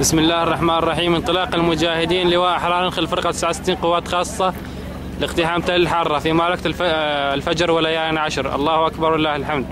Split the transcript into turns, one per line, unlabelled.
بسم الله الرحمن الرحيم. انطلاق المجاهدين لواء أحرار خلف فرقة 69 قوات خاصة لاقتحام تل الحارة في معركة آه، الفجر وليالي عشر الله أكبر ولله الحمد.